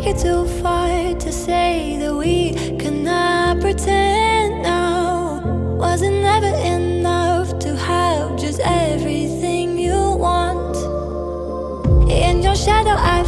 take it too far to say that we cannot pretend now. Wasn't ever enough to have just everything you want. In your shadow, I